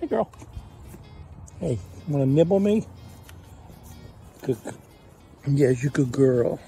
Hey, girl. Hey, want to nibble me? Good. Yes, you good girl.